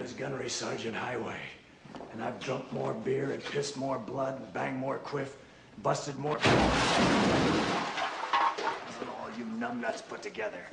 name is Gunnery Sergeant Highway. And I've drunk more beer and pissed more blood and banged more quiff, busted more all you numbnuts put together.